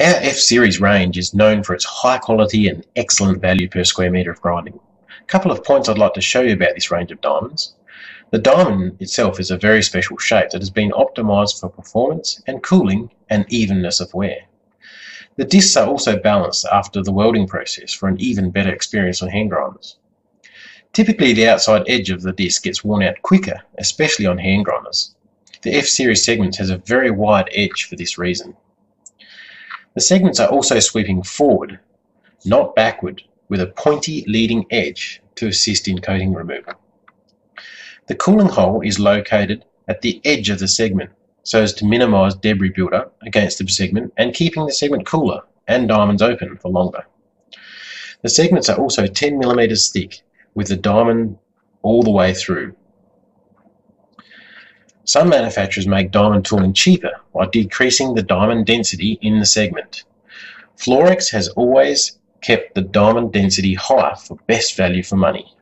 Our F-Series range is known for its high quality and excellent value per square metre of grinding. A couple of points I'd like to show you about this range of diamonds. The diamond itself is a very special shape that has been optimised for performance and cooling and evenness of wear. The discs are also balanced after the welding process for an even better experience on hand grinders. Typically the outside edge of the disc gets worn out quicker, especially on hand grinders. The F-Series segment has a very wide edge for this reason. The segments are also sweeping forward, not backward, with a pointy leading edge to assist in coating removal. The cooling hole is located at the edge of the segment so as to minimize debris buildup against the segment and keeping the segment cooler and diamonds open for longer. The segments are also 10 millimeters thick with the diamond all the way through some manufacturers make diamond tooling cheaper by decreasing the diamond density in the segment. Floorex has always kept the diamond density high for best value for money.